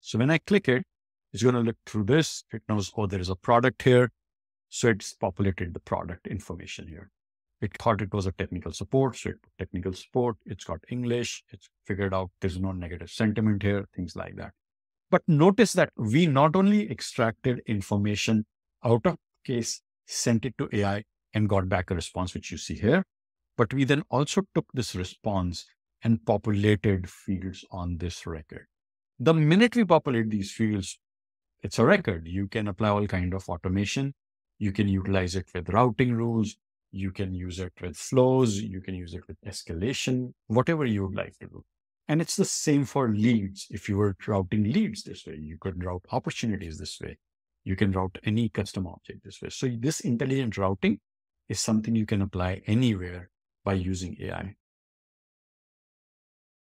So when I click it, it's going to look through this. It knows, oh, there is a product here. So it's populated the product information here. It thought it was a technical support. So it put technical support. It's got English. It's figured out there's no negative sentiment here, things like that. But notice that we not only extracted information out of case, sent it to AI and got back a response, which you see here, but we then also took this response and populated fields on this record. The minute we populate these fields, it's a record. You can apply all kind of automation. You can utilize it with routing rules. You can use it with flows. You can use it with escalation, whatever you would like to do. And it's the same for leads. If you were routing leads this way, you could route opportunities this way. You can route any custom object this way. So this intelligent routing is something you can apply anywhere by using AI.